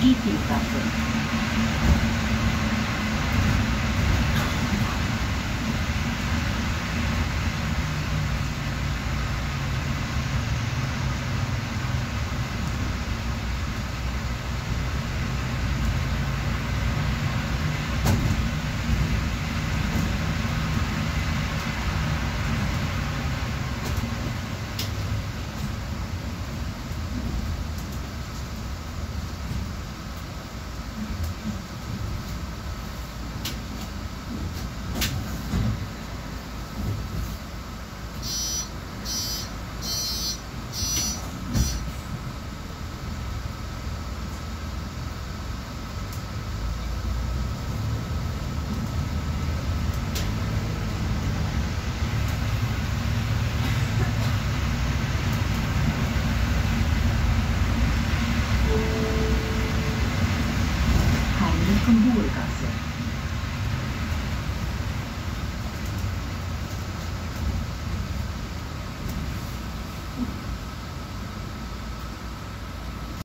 一比三十进步的感受